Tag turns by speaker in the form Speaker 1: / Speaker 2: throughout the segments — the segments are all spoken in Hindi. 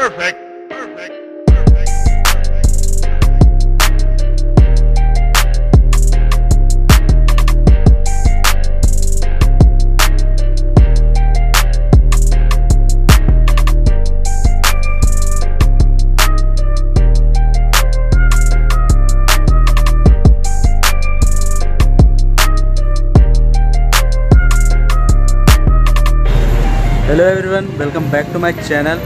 Speaker 1: Perfect. Perfect.
Speaker 2: hello everyone welcome back to my channel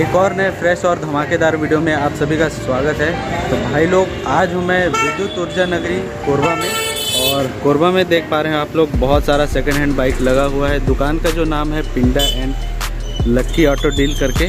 Speaker 2: एक और नए फ्रेश और धमाकेदार वीडियो में आप सभी का स्वागत है। तो भाई लोग, आज हूँ मैं विद्युत ऊर्जा नगरी कोरबा में और कोरबा में देख पा रहे हैं आप लोग, बहुत सारा सेकंड हैंड बाइक लगा हुआ है। दुकान का जो नाम है पिंडा एंड लक्की ऑटो डील करके।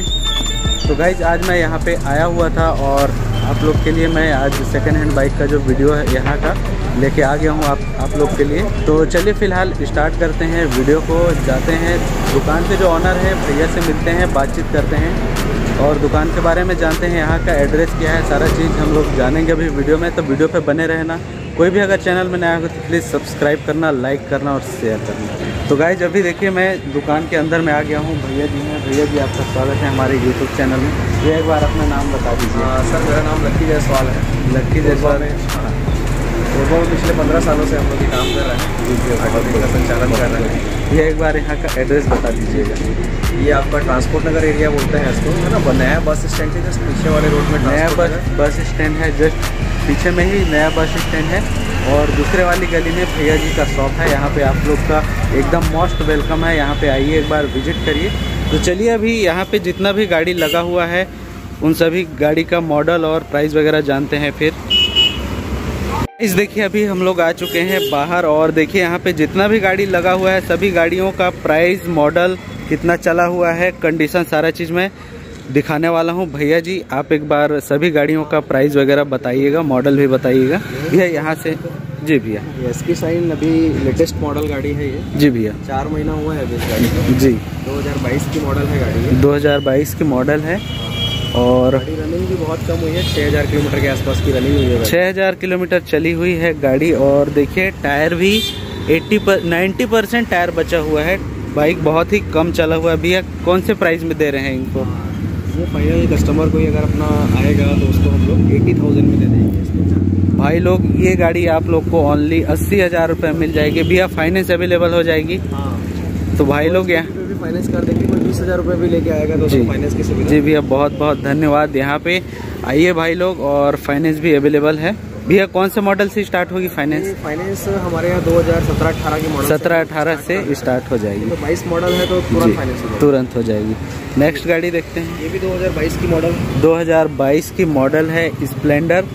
Speaker 2: तो गाइज़ आज मैं यहाँ पे आया हुआ था और आप लोग के लिए मैं आज सेकेंड हैंड बाइक का जो वीडियो है यहाँ का लेके आ गया हूँ आप आप लोग के लिए। तो चलिए फ़िलहाल स्टार्ट करते हैं वीडियो को, जाते हैं। दुकान के जो ऑनर है, भैया से मिलते हैं, बातचीत करते हैं। और दुकान के बारे में जानते हैं, यहाँ का एड्रेस क्या है, सारा चीज़ हम लोग जानेंगे अभी वीडियो में। तो वीडियो पर बने रहना। कोई भी अगर चैनल में नया हो तो प्लीज़ सब्सक्राइब करना लाइक करना और शेयर करना। तो गाय जब भी देखिए मैं दुकान के अंदर में आ गया हूँ। भैया जी हैं। भैया जी आपका स्वागत है हमारे यूट्यूब चैनल में। भैया एक बार अपना नाम बता दीजिए।
Speaker 3: हाँ, सर मेरा नाम लक्की जायसवाल है।
Speaker 2: लक्की
Speaker 3: कोरबा है। हाँ, पिछले पंद्रह सालों से हम लोग ये काम कर रहे हैं। का संचालन कर रहे हैं।
Speaker 2: भैया एक बार यहाँ का एड्रेस बता दीजिएगा।
Speaker 3: ये आपका ट्रांसपोर्ट नगर एरिया बोलते हैं इसको। है ना नया बस स्टैंड के जस्ट पीछे वाले रोड में
Speaker 2: नया बस बस स्टैंड है जस्ट पीछे में ही नया बस स्टैंड है। और दूसरे वाली गली में भैया जी का शॉप है। यहाँ पे आप लोग का एकदम मोस्ट वेलकम है। यहाँ पे आइए एक बार विज़िट करिए। तो चलिए अभी यहाँ पे जितना भी गाड़ी लगा हुआ है, उन सभी गाड़ी का मॉडल और प्राइस वगैरह जानते हैं फिर। इस देखिए अभी हम लोग आ चुके हैं बाहर और देखिए यहाँ पे जितना भी गाड़ी लगा हुआ है, सभी गाड़ियों का प्राइस मॉडल कितना चला हुआ है कंडीशन सारा चीज़ मैं। दिखाने वाला हूँ। भैया जी आप एक बार सभी गाड़ियों का प्राइस वगैरह बताइएगा मॉडल भी बताइएगा। भैया यहाँ से जी भैया।
Speaker 3: एस की साइन अभी लेटेस्ट मॉडल गाड़ी है ये।
Speaker 2: जी भैया।
Speaker 3: चार महीना हुआ है इस गाड़ी को।
Speaker 2: जी।
Speaker 3: 2022 की मॉडल है गाड़ी ये।
Speaker 2: 2022 की मॉडल है और
Speaker 3: रनिंग भी बहुत कम हुई है 6000 किलोमीटर के आसपास की रनिंग हुई है गाड़ी।
Speaker 2: 6000 किलोमीटर चली हुई है गाड़ी और देखिए टायर भी 80 पर 90 परसेंट टायर बचा हुआ है। बाइक बहुत ही कम चला हुआ है। भैया कौन से प्राइस में दे रहे हैं इनको?
Speaker 3: ये फाइनल कस्टमर को ही अगर अपना आएगा तो उसको हम लोग एटी थाउज़ेंड में दे देंगे इसको।
Speaker 2: भाई लोग ये गाड़ी आप लोग को ओनली अस्सी हज़ार रुपये मिल जाएगी। भैया फाइनेंस अवेलेबल हो जाएगी।
Speaker 3: हाँ।
Speaker 2: तो भाई लोग यहाँ
Speaker 3: भी फाइनेंस कर देंगे कोई बीस हज़ार रुपये भी लेके आएगा तो
Speaker 2: जी।
Speaker 3: फाइनेंस की सुविधा
Speaker 2: जी भैया बहुत बहुत धन्यवाद यहाँ पे। आइए भाई लोग और फाइनेंस भी अवेलेबल है। भैया कौन से मॉडल से स्टार्ट होगी फाइनेंस
Speaker 3: फाइनेंस हमारे यहाँ 2017-18 की मॉडल
Speaker 2: सत्रह अठारह से स्टार्ट हो जाएगी।
Speaker 3: तो 22 मॉडल है तो तुरंत फाइनेंस
Speaker 2: तुरंत हो जाएगी। नेक्स्ट गाड़ी देखते हैं।
Speaker 3: ये भी 2022 की मॉडल
Speaker 2: 2022 की मॉडल है स्प्लेंडर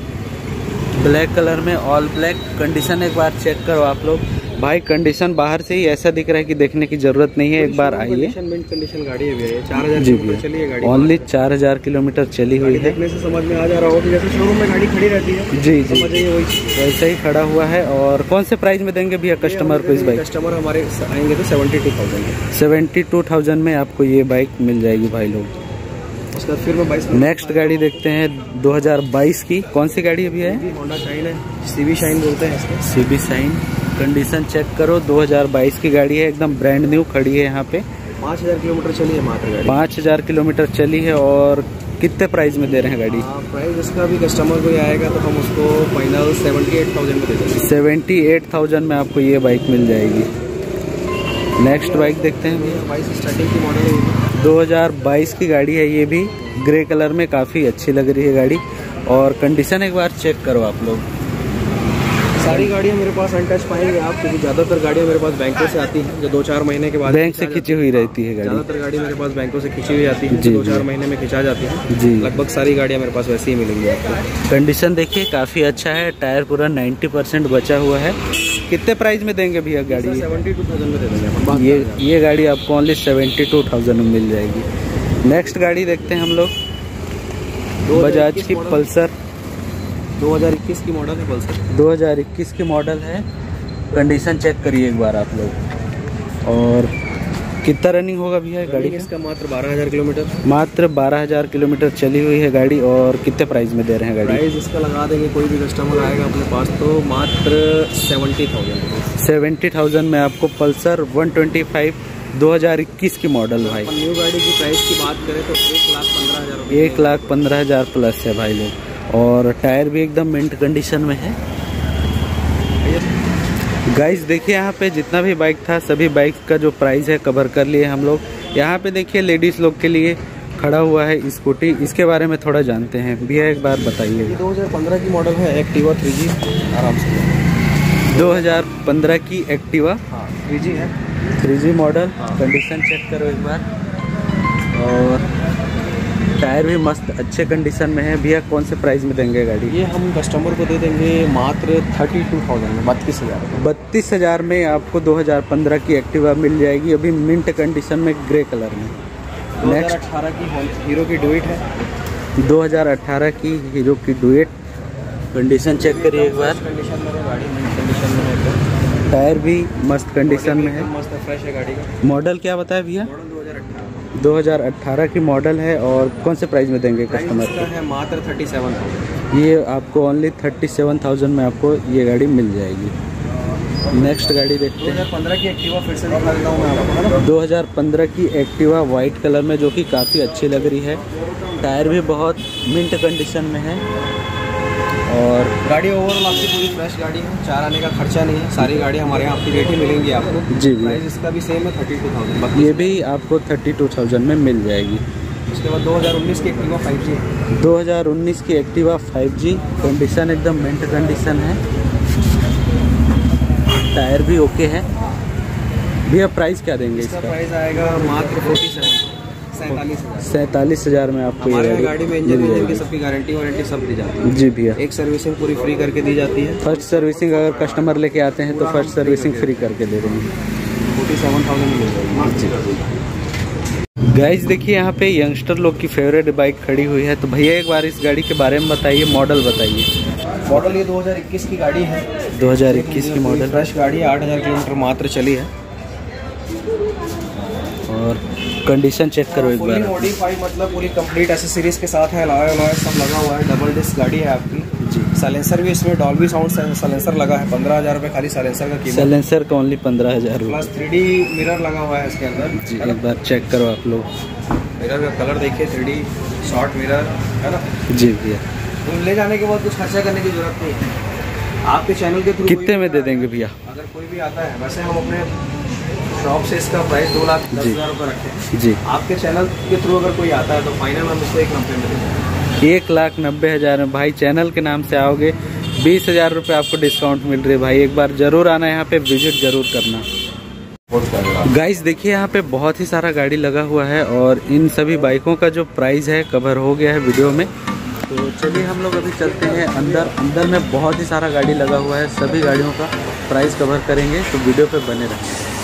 Speaker 2: ब्लैक कलर में ऑल ब्लैक कंडीशन एक बार चेक करो आप लोग। भाई कंडीशन बाहर से ही ऐसा दिख रहा है कि देखने की ज़रूरत नहीं है। एक बार आइए।
Speaker 3: कंडीशन गाड़ी है भैया ये 4000
Speaker 2: जी
Speaker 3: किलोमीटर चली है
Speaker 2: भैया ओनली चार हज़ार किलोमीटर चली हुई है।
Speaker 3: देखने से समझ में आ जा रहा हो कि जैसे शोरूम में गाड़ी खड़ी रहती है।
Speaker 2: जी वैसे ही खड़ा हुआ है और कौन से प्राइस में देंगे भैया कस्टमर को इस बाइक
Speaker 3: कस्टमर हमारे आएँगे तो seventy two thousand
Speaker 2: seventy two thousand में आपको ये बाइक मिल जाएगी भाई लोग।
Speaker 3: उसके बाद फिर मैं बाईस
Speaker 2: नेक्स्ट गाड़ी देखते हैं 2022 की। कौन सी गाड़ी अभी है
Speaker 3: होंडा शाइन है। सीवी शाइन बोलते हैं
Speaker 2: सीबी साइन कंडीशन चेक करो 2022 की गाड़ी है एकदम ब्रांड न्यू खड़ी है यहाँ पे।
Speaker 3: पाँच हज़ार किलोमीटर चली है मात्र गाड़ी।
Speaker 2: पाँच हज़ार किलोमीटर चली है और कितने प्राइस में दे रहे हैं गाड़ी?
Speaker 3: हाँ, प्राइस उसका भी कस्टमर कोई आएगा तो हम उसको फाइनल सेवेंटी एट थाउज़ेंड में दे देंगे।
Speaker 2: सेवेंटी एट थाउज़ेंड में आपको ये बाइक मिल जाएगी। नेक्स्ट बाइक देखते हैं। भैया
Speaker 3: बाईस स्टार्टिंग की मॉडल है
Speaker 2: 2022 की गाड़ी है ये भी। ग्रे कलर में काफ़ी अच्छी लग रही है गाड़ी। और कंडीशन एक बार चेक करो आप लोग।
Speaker 3: सारी गाड़ियाँ मेरे पास अनटच पाएँगे। आप क्योंकि ज़्यादातर गाड़ियाँ मेरे पास बैंकों से आती हैं जो दो चार महीने के बाद
Speaker 2: बैंक से खींची हुई रहती है
Speaker 3: ज़्यादातर गाड़ी मेरे पास बैंकों से खींची हुई आती है दो चार महीने में खिंचा जाती है।
Speaker 2: जी।
Speaker 3: लगभग सारी गाड़ियाँ मेरे पास वैसे ही मिलेंगी आपको।
Speaker 2: कंडीशन देखिए काफ़ी अच्छा है। टायर पूरा 90 परसेंट बचा हुआ है। कितने प्राइस में देंगे भैया गाड़ी?
Speaker 3: सेवेंटी टू थाउज़ेंड में दे देंगे।
Speaker 2: ये। ये गाड़ी आपको ओनली सेवेंटी टू थाउज़ेंड में मिल जाएगी। नेक्स्ट गाड़ी देखते हैं हम लोग। बजाज की पल्सर
Speaker 3: 2021 की मॉडल है पल्सर
Speaker 2: 2021 की मॉडल है। कंडीशन चेक करिए एक बार आप लोग। और कितना रनिंग होगा भैया गाड़ी
Speaker 3: इसका मात्र 12000 किलोमीटर।
Speaker 2: मात्र 12000 किलोमीटर चली हुई है गाड़ी और कितने प्राइस में दे रहे हैं गाड़ी?
Speaker 3: प्राइस इसका लगा देंगे कोई भी कस्टमर आएगा अपने पास तो मात्र सेवेंटी थाउज़ेंड
Speaker 2: सेवेंटी थाउज़ेंड में आपको पल्सर 125 2021 की मॉडल भाई।
Speaker 3: न्यू गाड़ी की प्राइस की बात करें तो एक लाख पंद्रह हज़ार
Speaker 2: एक लाख पंद्रह हज़ार प्लस है भाई लोग। और टायर भी एकदम मिंट कंडीशन में है। गाइस देखिए यहाँ पे जितना भी बाइक था सभी बाइक का जो प्राइस है कवर कर लिए हम लोग। यहाँ पे देखिए लेडीज़ लोग के लिए खड़ा हुआ है स्कूटी इसके बारे में थोड़ा जानते हैं। भैया एक बार बताइए।
Speaker 3: ये 2015 की मॉडल है एक्टिवा थ्री जी आराम से।
Speaker 2: 2015 की एक्टिवा
Speaker 3: हाँ थ्री जी है।
Speaker 2: Three G model. Condition check करो एक बार। और टायर भी मस्त अच्छे कंडीशन में है। भैया कौन से प्राइस में देंगे गाड़ी?
Speaker 3: ये हम कस्टमर को दे देंगे मात्र थर्टी टू थाउज़ेंड में बत्तीस हज़ार
Speaker 2: बत्तीस हज़ार में आपको 2015 की एक्टिवा मिल जाएगी। अभी मिंट कंडीशन में ग्रे कलर में। नेक्स्ट
Speaker 3: अठारह की हीरो की डुइट है।
Speaker 2: 2018 की हीरो की डुएट कंडीशन चेक करिए एक बार। टायर भी मस्त कंडीशन में है।
Speaker 3: मस्त फ्रेश है गाड़ी का।
Speaker 2: मॉडल क्या बताया भैया?
Speaker 3: 2018
Speaker 2: 2018 की मॉडल है और कौन से प्राइस में देंगे कस्टमर को
Speaker 3: है मात्र थर्टी सेवन थाउज़ेंड
Speaker 2: ये आपको ओनली थर्टी सेवन थाउज़ेंड में आपको ये गाड़ी मिल जाएगी। नेक्स्ट गाड़ी देखते हैं।
Speaker 3: हज़ार पंद्रह की एक्टिवा फिर से दिखा देता हूँ मैं आपको है ना?
Speaker 2: 2015 की एक्टिवा वाइट कलर में जो कि काफ़ी अच्छी लग रही है। टायर भी बहुत मिंट कंडीशन में है। और
Speaker 3: गाड़ी ओवरऑल आपकी पूरी फ्रेश गाड़ी है। चार आने का खर्चा नहीं है। सारी गाड़ी हमारे यहाँ आपकी रेट ही मिलेंगी आपको।
Speaker 2: जी
Speaker 3: प्राइस इसका भी सेम है थर्टी टू थाउज़ेंड
Speaker 2: ये भी आपको थर्टी टू थाउज़ेंड में मिल जाएगी।
Speaker 3: उसके बाद 2019 की एक्टिवा फाइव जी
Speaker 2: 2019 की एक्टिवा 5G कंडीशन एकदम मिंट कंडीशन है। टायर भी ओके है। भैया प्राइस क्या देंगे
Speaker 3: इसका
Speaker 2: इसका?
Speaker 3: प्राइस आएगा मात्र फोर्टी सेवन सैंतालीस हज़ार।
Speaker 2: में आपको
Speaker 3: हमारे गाड़ी में इंजन इंजन की सबकी गारंटी वारंटी सब दी जाती है।
Speaker 2: जी भैया।
Speaker 3: एक सर्विसिंग पूरी फ्री करके दी जाती है।
Speaker 2: फ़र्स्ट सर्विसिंग अगर कस्टमर लेके आते हैं तो फ़र्स्ट सर्विसिंग फ्री करके दे देंगे
Speaker 3: फोर्टी सेवन थाउज़ेंड मिल जाएगी।
Speaker 2: गाइज़ देखिए यहाँ पे यंगस्टर लोग की फेवरेट बाइक खड़ी हुई है। तो भैया एक बार इस गाड़ी के बारे में बताइए मॉडल बताइए।
Speaker 3: मॉडल ये 2021 की गाड़ी है।
Speaker 2: 2021 की मॉडल
Speaker 3: फ्रेश गाड़ी है आठ हज़ार किलोमीटर मात्र चली है।
Speaker 2: और कंडीशन चेक करो एक बार।
Speaker 3: मॉडिफाइड मतलब पूरी कंप्लीट एसेसरीज के साथ है अलॉय अलॉय सब लगा हुआ है डबल डिस्क गाड़ी है आपकी।
Speaker 2: जी।
Speaker 3: साइलेंसर भी इसमें डॉल्बी साउंड साइलेंसर लगा है पंद्रह हज़ार रुपये खाली साइलेंसर का कीमत
Speaker 2: सैलेंसर का ओनली पंद्रह हज़ार
Speaker 3: प्लस थ्री डी मिरर लगा हुआ है इसके अंदर
Speaker 2: जी एक बार चेक करो आप लोग।
Speaker 3: मिरर का कलर देखिए थ्री शॉर्ट मिरर है ना?
Speaker 2: जी भैया।
Speaker 3: तो ले जाने के बाद कुछ खर्चा करने की ज़रूरत नहीं है। आपके चैनल के थ्रू
Speaker 2: कितने में दे देंगे भैया?
Speaker 3: अगर कोई भी आता है वैसे हम अपने शॉप से इसका प्राइस दो लाख दस हज़ार रुपये रखते हैं।
Speaker 2: जी।
Speaker 3: आपके चैनल के थ्रू अगर कोई आता है तो फाइनल हम इसको एक नब्बे में देंगे
Speaker 2: एक लाख नब्बे हज़ार में भाई चैनल के नाम से आओगे बीस हज़ार रुपये आपको डिस्काउंट मिल रही है भाई। एक बार ज़रूर आना यहाँ पे विज़िट ज़रूर करना। गाइस देखिए यहाँ पे बहुत ही सारा गाड़ी लगा हुआ है और इन सभी बाइकों का जो प्राइस है कवर हो गया है वीडियो में। तो चलिए हम लोग अभी चलते हैं अंदर। अंदर में बहुत ही सारा गाड़ी लगा हुआ है सभी गाड़ियों का प्राइस कवर करेंगे तो वीडियो पे बने रहें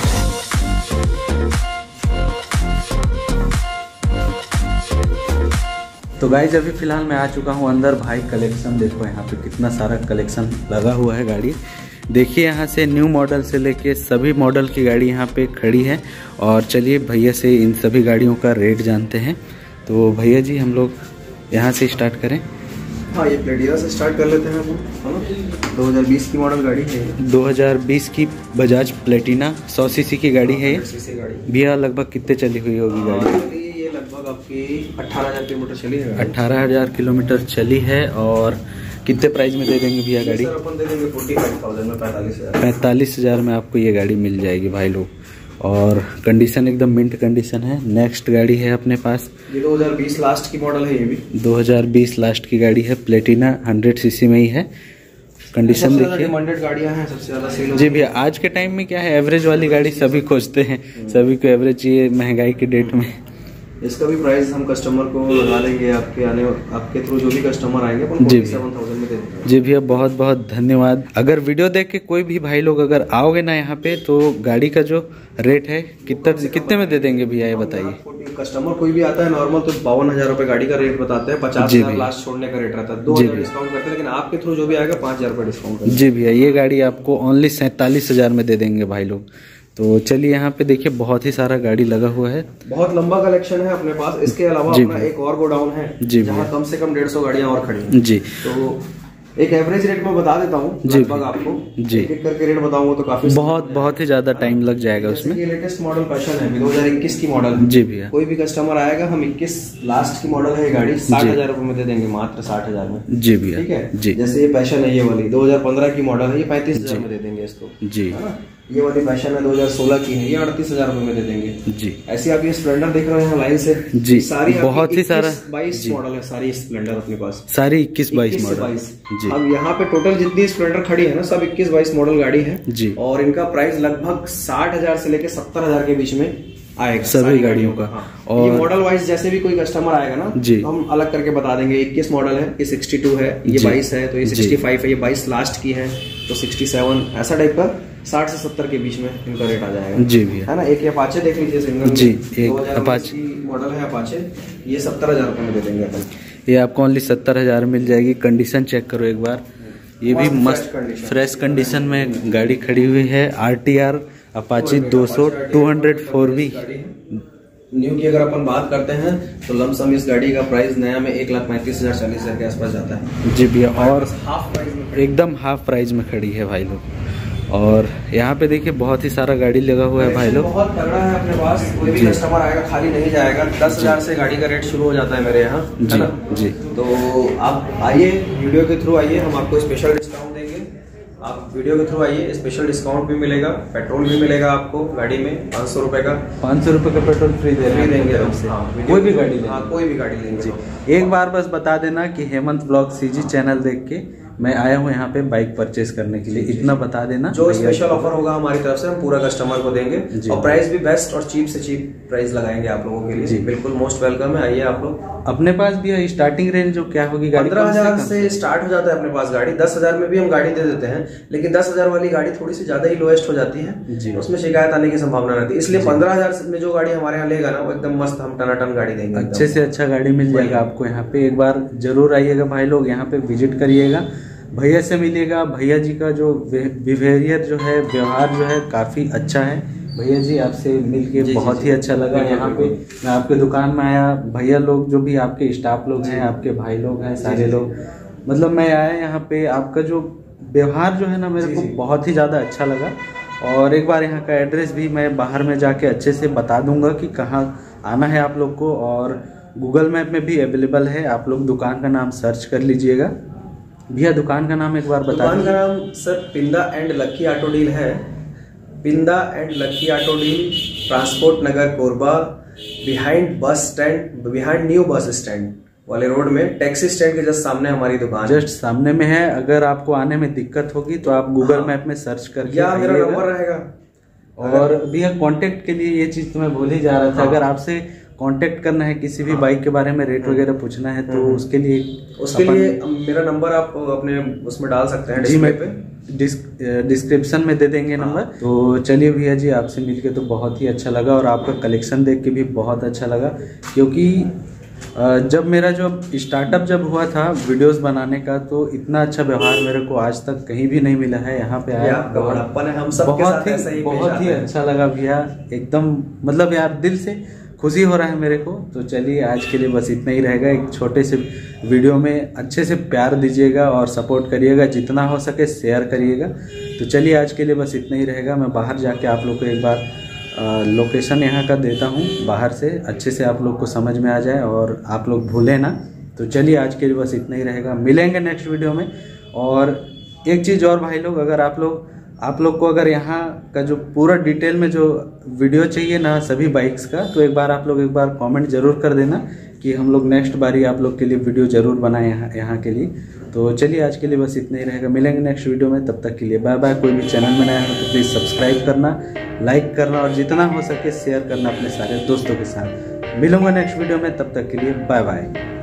Speaker 2: तो गाइज़ अभी फ़िलहाल मैं आ चुका हूँ अंदर। भाई कलेक्शन देखो यहाँ पे कितना सारा कलेक्शन लगा हुआ है गाड़ी। देखिए यहाँ से न्यू मॉडल से लेके सभी मॉडल की गाड़ी यहाँ पे खड़ी है। और चलिए भैया से इन सभी गाड़ियों का रेट जानते हैं। तो भैया जी हम लोग यहाँ से स्टार्ट करें।
Speaker 3: हाँ ये प्लेटिना से स्टार्ट कर लेते हैं हम दो हज़ार बीस की मॉडल गाड़ी है
Speaker 2: 2020 की बजाज प्लेटिना 100 सीसी की गाड़ी है ये। भैया लगभग कितने चली हुई होगी गाड़ी?
Speaker 3: ये लगभग आपकी अट्ठारह हज़ार किलोमीटर चली है।
Speaker 2: अट्ठारह हज़ार किलोमीटर चली है और कितने प्राइस में दे देंगे भैया गाड़ी?
Speaker 3: अपन दे देंगे फोर्टी फाइव थाउज़ेंड में पैंतालीस हज़ार।
Speaker 2: पैंतालीस हज़ार में आपको ये गाड़ी मिल जाएगी भाई लोग। और कंडीशन एकदम मिंट कंडीशन है। नेक्स्ट गाड़ी है अपने पास।
Speaker 3: ये दो हज़ार बीस लास्ट की मॉडल है ये भी।
Speaker 2: 2020 लास्ट की गाड़ी है। प्लेटिना 100 सीसी में ही है। कंडीशन देखिए।
Speaker 3: डिमांडेड गाड़ियाँ हैं सबसे ज़्यादा सेल
Speaker 2: जी भैया आज के टाइम में क्या है? एवरेज वाली गाड़ी सभी खोजते हैं। सभी को एवरेज चाहिए महँगाई के डेट में।
Speaker 3: इसका भी प्राइस हम कस्टमर को लगा लेंगे आपके आने आपके थ्रू जो भी कस्टमर आएँगे अपन
Speaker 2: जी
Speaker 3: सेवन थाउज़ेंड में दे देंगे।
Speaker 2: जी भैया बहुत बहुत धन्यवाद। अगर वीडियो देख के कोई भी भाई लोग अगर आओगे ना यहाँ पे तो गाड़ी का जो रेट है कितना कितने में दे देंगे भैया ये बताइए।
Speaker 3: कस्टमर कोई भी आता है नॉर्मल तो बावन हज़ार रुपए गाड़ी का रेट बताते हैं पचास
Speaker 2: जी
Speaker 3: हज़ार लास्ट छोड़ने का रेट रहता है। दो हज़ार डिस्काउंट करते हैं लेकिन आपके थ्रू जो भी आएगा पाँच हज़ार रुपए डिस्काउंट
Speaker 2: जी भैया ये गाड़ी आपको ओनली सैंतालीस हज़ार में दे देंगे भाई लोग। तो चलिए यहाँ पे देखिए बहुत ही सारा गाड़ी लगा हुआ है।
Speaker 3: बहुत लंबा कलेक्शन है अपने पास। इसके अलावा अपना एक और गोडाउन है
Speaker 2: जी
Speaker 3: जहाँ कम से कम डेढ़ सौ गाड़ियाँ और खड़ी हैं।
Speaker 2: जी।
Speaker 3: तो एक एवरेज रेट में बता देता हूँ
Speaker 2: जी
Speaker 3: लगभग आपको।
Speaker 2: जी।
Speaker 3: एक करके रेट बताऊँगा तो काफ़ी
Speaker 2: बहुत बहुत ही ज़्यादा टाइम लग जाएगा उसमें।
Speaker 3: ये लेटेस्ट मॉडल पैशन है दो हज़ार इक्कीस की मॉडल
Speaker 2: जी भैया।
Speaker 3: कोई भी कस्टमर आएगा हम 21 लास्ट की मॉडल है गाड़ी साठ हज़ार रूपए में दे देंगे मात्र साठ हज़ार में।
Speaker 2: जी भैया।
Speaker 3: ठीक है?
Speaker 2: जी।
Speaker 3: जैसे ये पैशन है ये वाली 2015 की मॉडल है ये पैंतीस हज़ार में दे देंगे इसको।
Speaker 2: जी।
Speaker 3: है? ये वाली पैशन है 2016 की है। ये अड़तीस हज़ार रुपए में दे देंगे।
Speaker 2: जी।
Speaker 3: ऐसे आप ये स्प्लेंडर देख रहे हैं लाइन से?
Speaker 2: जी,
Speaker 3: सारी
Speaker 2: बहुत ही सारा-
Speaker 3: बाईस मॉडल है सारी स्प्लेंडर अपने पास।
Speaker 2: सारी इक्कीस बाईस
Speaker 3: 21
Speaker 2: मॉडल
Speaker 3: 22
Speaker 2: जी।
Speaker 3: अब यहाँ पे टोटल जितनी स्प्लेंडर खड़ी है ना सब 21 22 मॉडल गाड़ी है।
Speaker 2: जी।
Speaker 3: और इनका प्राइस लगभग साठ हज़ार से लेके सत्तर हज़ार के बीच में आएगा
Speaker 2: सभी गाड़ियों का।
Speaker 3: हाँ।
Speaker 2: और-
Speaker 3: ये मॉडल वाइज जैसे भी कोई कस्टमर आएगा ना
Speaker 2: जी।
Speaker 3: तो हम अलग करके बता देंगे 21 मॉडल है ये 62 है ये। 22 है तो ये
Speaker 2: जी।
Speaker 3: 65 है ये 22 लास्ट की है तो 67 ऐसा टाइप का। 60 से 70 के बीच में इनका रेट आ जाएगा।
Speaker 2: जी भैया।
Speaker 3: है ना? एक अपाचे देख लीजिए सिंगल
Speaker 2: जी, एक Apache।
Speaker 3: मॉडल है अपाचे ये सत्तर हज़ार रुपए में दे देंगे अपन।
Speaker 2: ये आपको ओनली सत्तर हज़ार मिल जाएगी। कंडीशन चेक करो एक बार। ये भी
Speaker 3: मस्त।
Speaker 2: फ्रेश कंडीशन में गाड़ी खड़ी हुई है। आर टी आर अपाची दो सौ two hundred four V
Speaker 3: new की अगर अपन बात करते हैं तो लमसम इस गाड़ी का प्राइस नया में एक लाख पैंतीस हज़ार चालीस हज़ार के आसपास जाता है।
Speaker 2: जी भैया और
Speaker 3: हाफ़ प्राइस
Speaker 2: एकदम हाफ़ प्राइस में खड़ी है भाई लोग। और यहाँ पे देखिए बहुत ही सारा गाड़ी लगा हुआ है भाई लोग।
Speaker 3: बहुत तगड़ा है अपने पास कोई भी कस्टमर आएगा खाली नहीं जाएगा। दस हज़ार से गाड़ी का रेट शुरू हो जाता है मेरे यहाँ
Speaker 2: जी
Speaker 3: ना?
Speaker 2: जी।
Speaker 3: तो आप आइए वीडियो के थ्रू आइए हम आपको स्पेशल डिस्काउंट देंगे। आप वीडियो के थ्रू आइए स्पेशल डिस्काउंट भी मिलेगा पेट्रोल भी मिलेगा आपको गाड़ी में पाँच सौ रुपए का।
Speaker 2: पाँच सौ रुपये का पेट्रोल फ्री दे
Speaker 3: फ्री देंगे
Speaker 2: तरफ़
Speaker 3: हम
Speaker 2: से।
Speaker 3: हाँ,
Speaker 2: कोई भी गाड़ी
Speaker 3: हाँ कोई भी गाड़ी लेंगे
Speaker 2: जी। एक बार बस बता देना कि हेमंत ब्लॉग सीजी चैनल देख के मैं आया हूँ यहाँ पे बाइक परचेज करने के लिए। इतना बता देना।
Speaker 3: जो स्पेशल ऑफ़र होगा हमारी तरफ़ से हम पूरा कस्टमर को देंगे। और प्राइस भी बेस्ट और चीप से चीप प्राइस लगाएँगे आप लोगों के लिए। जी। बिल्कुल मोस्ट वेलकम है। आइए आप लोग।
Speaker 2: अपने पास भी है स्टार्टिंग रेंज जो क्या होगी गाड़ी?
Speaker 3: पंद्रह हज़ार से स्टार्ट हो जाता है अपने पास गाड़ी। दस हज़ार में भी हम गाड़ी दे देते हैं लेकिन दस हज़ार वाली गाड़ी थोड़ी सी ज़्यादा ही लोएस्ट हो जाती
Speaker 2: जी।
Speaker 3: है उसमें शिकायत आने की संभावना रहती है। इसलिए पंद्रह हज़ार में जो गाड़ी हमारे यहाँ लेगा ना वो एकदम मस्त हम टनाटन गाड़ी देंगे
Speaker 2: अच्छे से अच्छा गाड़ी मिल जाएगा आपको यहाँ पे। एक बार ज़रूर आइएगा भाई लोग यहाँ पे विज़िट करिएगा। भैया से मिलिएगा। भैया जी का जो बिहेवियर जो है व्यवहार जो है काफ़ी अच्छा है। भैया जी आपसे मिल के बहुत
Speaker 3: जी।
Speaker 2: ही अच्छा लगा। यहाँ पे मैं आपके दुकान में आया। भैया लोग जो भी आपके स्टाफ लोग हैं आपके भाई लोग हैं सारे लोग मतलब मैं आया यहाँ पे। आपका जो व्यवहार जो है ना मेरे को बहुत ही ज़्यादा अच्छा लगा। और एक बार यहाँ का एड्रेस भी मैं बाहर में जाके अच्छे से बता दूँगा कि कहाँ आना है आप लोग को। और गूगल मैप में भी अवेलेबल है। आप लोग दुकान का नाम सर्च कर लीजिएगा। भैया दुकान का नाम एक बार बता
Speaker 3: दुकान का नाम sir Pinda and lucky auto deal है। Pinda and lucky auto deal transport Nagar Korba behind bus stand behind new bus stand वाले रोड में टैक्सी स्टैंड के जस्ट सामने हमारी दुकान
Speaker 2: जस्ट सामने में है। अगर आपको आने में दिक्कत होगी तो आप गूगल मैप में सर्च करके
Speaker 3: या मेरा नंबर रहेगा।
Speaker 2: और भैया कांटेक्ट के लिए ये चीज़ तो मैं भूल ही जा रहा था।
Speaker 3: हाँ।
Speaker 2: अगर आपसे कांटेक्ट करना है किसी भी हाँ। बाइक के बारे में रेट वगैरह पूछना है तो उसके लिए
Speaker 3: उसके लिए मेरा नंबर आप अपने उसमें डाल सकते हैं
Speaker 2: जी मैं डिस्क्रिप्शन में दे देंगे नंबर तो चलिए भैया जी आपसे मिलके तो बहुत ही अच्छा लगा और आपका कलेक्शन देख के भी बहुत अच्छा लगा। क्योंकि जब मेरा जो स्टार्टअप जब हुआ था वीडियोस बनाने का तो इतना अच्छा व्यवहार मेरे को आज तक कहीं भी नहीं मिला है यहाँ पे आया।
Speaker 3: है
Speaker 2: बहुत ही
Speaker 3: ही
Speaker 2: बहुत
Speaker 3: ही।
Speaker 2: अच्छा लगा भैया एकदम मतलब यार दिल से खुशी हो रहा है मेरे को। तो चलिए आज के लिए बस इतना ही रहेगा। एक छोटे से वीडियो में अच्छे से प्यार दीजिएगा और सपोर्ट करिएगा। जितना हो सके शेयर करिएगा। तो चलिए आज के लिए बस इतना ही रहेगा। मैं बाहर जाके आप लोग को एक बार अ, लोकेशन यहाँ का देता हूँ बाहर से। अच्छे से आप लोग को समझ में आ जाए और आप लोग भूलें ना। तो चलिए आज के लिए बस इतना ही रहेगा। मिलेंगे नेक्स्ट वीडियो में। और एक चीज़ और भाई लोग अगर आप लोग आप लोग को अगर यहाँ का जो पूरा डिटेल में जो वीडियो चाहिए ना सभी बाइक्स का तो एक बार आप लोग एक बार कमेंट ज़रूर कर देना कि हम लोग नेक्स्ट बारी आप लोग के लिए वीडियो ज़रूर बनाए यहाँ यहाँ के लिए। तो चलिए, आज के लिए बस इतना ही रहेगा। मिलेंगे नेक्स्ट वीडियो में। तब तक के लिए बाय बाय कोई भी चैनल में नया हो तो प्लीज़ सब्सक्राइब करना लाइक करना और जितना हो सके शेयर करना अपने सारे दोस्तों के साथ। मिलूँगा नेक्स्ट वीडियो में। तब तक के लिए बाय बाय